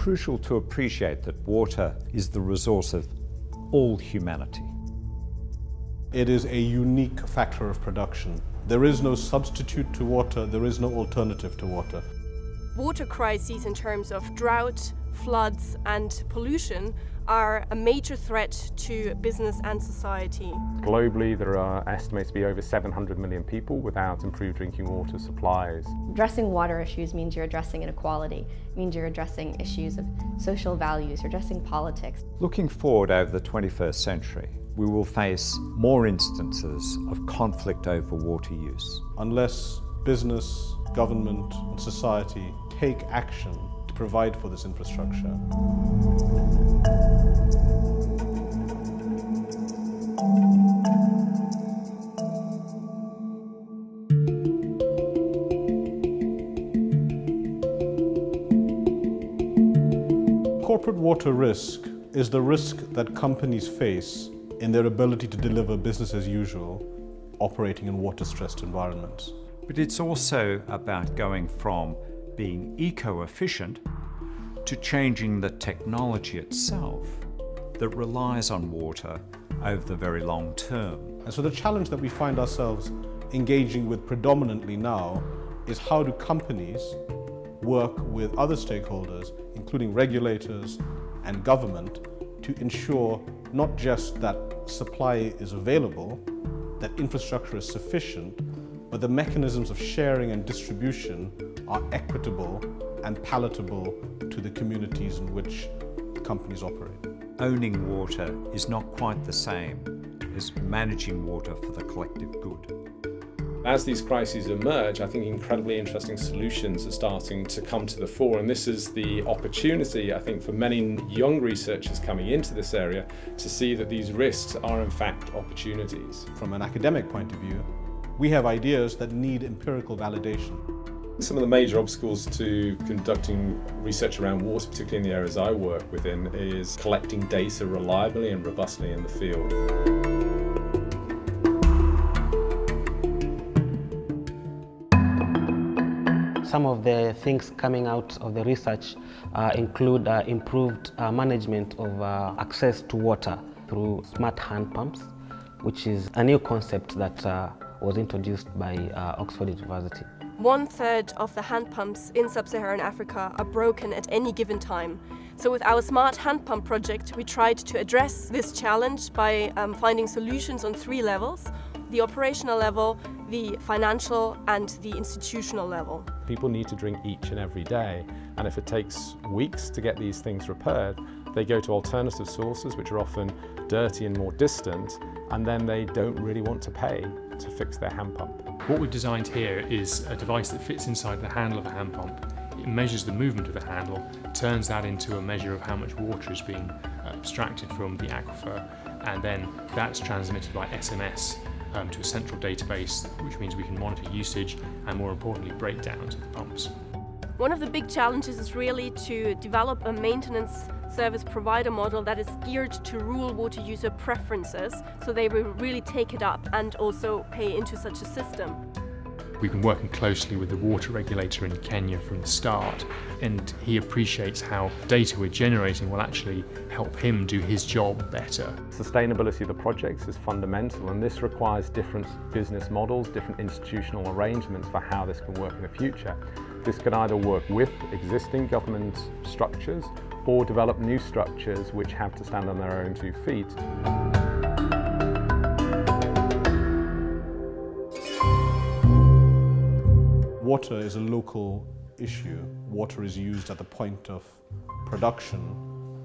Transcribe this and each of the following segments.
crucial to appreciate that water is the resource of all humanity. It is a unique factor of production. There is no substitute to water, there is no alternative to water. Water crises in terms of drought, floods and pollution are a major threat to business and society. Globally, there are estimated to be over 700 million people without improved drinking water supplies. Addressing water issues means you're addressing inequality, means you're addressing issues of social values, you're addressing politics. Looking forward over the 21st century, we will face more instances of conflict over water use. Unless business, government, and society take action to provide for this infrastructure. Corporate water risk is the risk that companies face in their ability to deliver business as usual operating in water stressed environments. But it's also about going from being eco efficient to changing the technology itself that relies on water over the very long term. And so the challenge that we find ourselves engaging with predominantly now is how do companies work with other stakeholders, including regulators and government, to ensure not just that supply is available, that infrastructure is sufficient, but the mechanisms of sharing and distribution are equitable and palatable to the communities in which companies operate. Owning water is not quite the same as managing water for the collective good. As these crises emerge, I think incredibly interesting solutions are starting to come to the fore, and this is the opportunity, I think, for many young researchers coming into this area to see that these risks are in fact opportunities. From an academic point of view, we have ideas that need empirical validation. Some of the major obstacles to conducting research around water, particularly in the areas I work within, is collecting data reliably and robustly in the field. Some of the things coming out of the research uh, include uh, improved uh, management of access to water through smart hand pumps, which is a new concept that was introduced by Oxford University. One third of the hand pumps in sub-Saharan Africa are broken at any given time. So with our smart hand pump project, we tried to address this challenge by um, finding solutions on three levels, the operational level, the financial and the institutional level. People need to drink each and every day, and if it takes weeks to get these things repaired, they go to alternative sources which are often dirty and more distant, and then they don't really want to pay to fix their hand pump. What we've designed here is a device that fits inside the handle of a hand pump. It measures the movement of the handle, turns that into a measure of how much water is being abstracted from the aquifer, and then that's transmitted by SMS um, to a central database, which means we can monitor usage and, more importantly, breakdowns of the pumps. One of the big challenges is really to develop a maintenance service provider model that is geared to rural water user preferences so they will really take it up and also pay into such a system. We've been working closely with the water regulator in Kenya from the start, and he appreciates how data we're generating will actually help him do his job better. Sustainability of the projects is fundamental, and this requires different business models, different institutional arrangements for how this can work in the future. This can either work with existing government structures or develop new structures which have to stand on their own two feet. Water is a local issue. Water is used at the point of production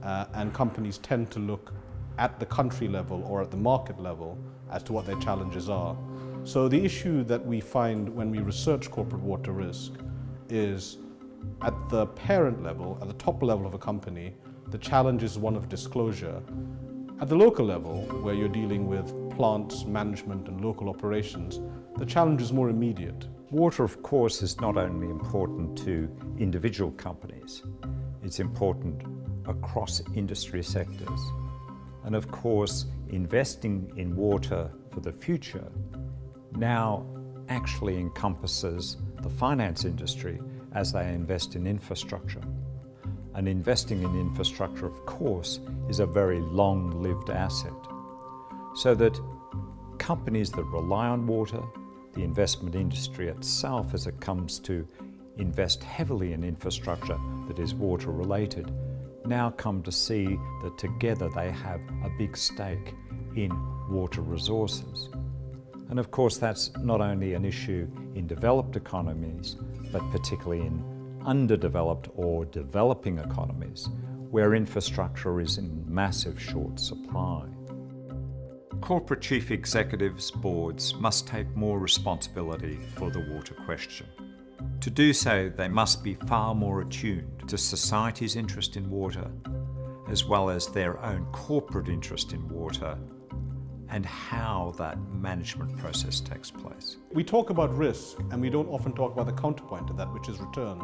uh, and companies tend to look at the country level or at the market level as to what their challenges are. So the issue that we find when we research corporate water risk is at the parent level, at the top level of a company, the challenge is one of disclosure. At the local level, where you're dealing with plants, management and local operations, the challenge is more immediate. Water, of course, is not only important to individual companies, it's important across industry sectors. And of course, investing in water for the future now actually encompasses the finance industry as they invest in infrastructure. And investing in infrastructure, of course, is a very long lived asset. So that companies that rely on water, the investment industry itself, as it comes to invest heavily in infrastructure that is water related, now come to see that together they have a big stake in water resources. And of course, that's not only an issue in developed economies, but particularly in underdeveloped or developing economies where infrastructure is in massive short supply. Corporate chief executives, boards must take more responsibility for the water question. To do so, they must be far more attuned to society's interest in water, as well as their own corporate interest in water and how that management process takes place. We talk about risk and we don't often talk about the counterpoint to that, which is return.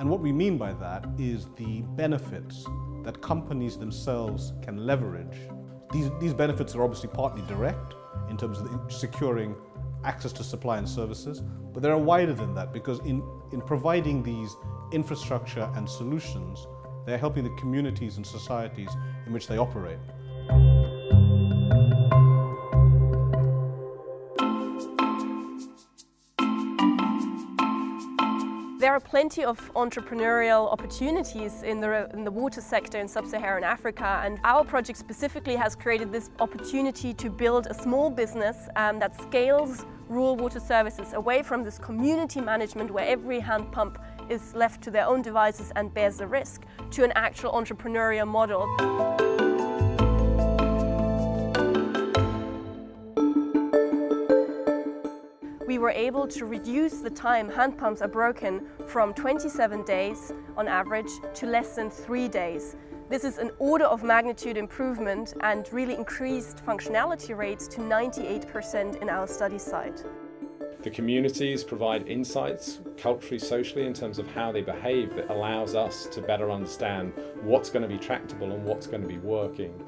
And what we mean by that is the benefits that companies themselves can leverage. These, these benefits are obviously partly direct in terms of securing access to supply and services, but they are wider than that because in, in providing these infrastructure and solutions, they're helping the communities and societies in which they operate. There are plenty of entrepreneurial opportunities in the, in the water sector in sub-Saharan Africa and our project specifically has created this opportunity to build a small business um, that scales rural water services away from this community management where every hand pump is left to their own devices and bears the risk to an actual entrepreneurial model. Were able to reduce the time hand pumps are broken from 27 days on average to less than three days. This is an order of magnitude improvement and really increased functionality rates to 98% in our study site. The communities provide insights culturally, socially in terms of how they behave that allows us to better understand what's going to be tractable and what's going to be working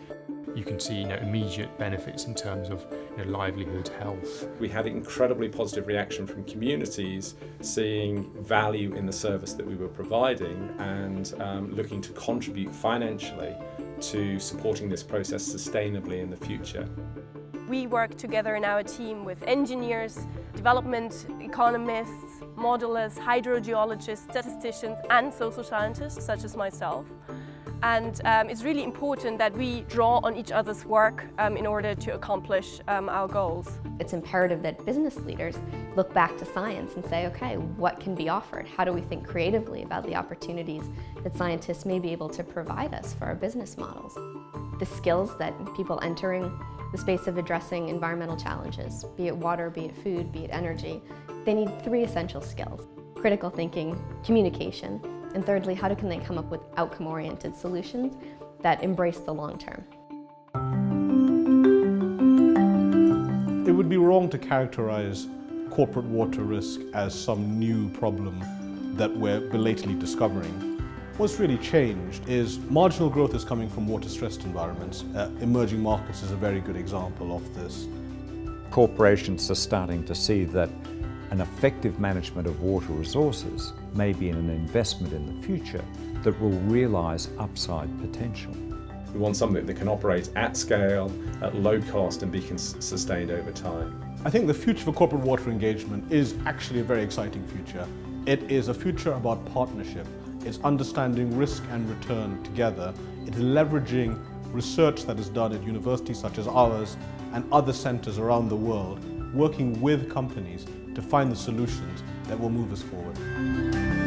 you can see you know, immediate benefits in terms of you know, livelihood, health. We had incredibly positive reaction from communities seeing value in the service that we were providing and um, looking to contribute financially to supporting this process sustainably in the future. We work together in our team with engineers, development economists, modelers, hydrogeologists, statisticians and social scientists such as myself and um, it's really important that we draw on each other's work um, in order to accomplish um, our goals. It's imperative that business leaders look back to science and say, okay, what can be offered? How do we think creatively about the opportunities that scientists may be able to provide us for our business models? The skills that people entering the space of addressing environmental challenges, be it water, be it food, be it energy, they need three essential skills. Critical thinking, communication, and thirdly, how can they come up with outcome-oriented solutions that embrace the long term? It would be wrong to characterize corporate water risk as some new problem that we're belatedly discovering. What's really changed is marginal growth is coming from water-stressed environments. Uh, emerging markets is a very good example of this. Corporations are starting to see that an effective management of water resources may be an investment in the future that will realise upside potential. We want something that can operate at scale, at low cost and be sustained over time. I think the future for corporate water engagement is actually a very exciting future. It is a future about partnership. It's understanding risk and return together. It's leveraging research that is done at universities such as ours and other centres around the world, working with companies to find the solutions that will move us forward.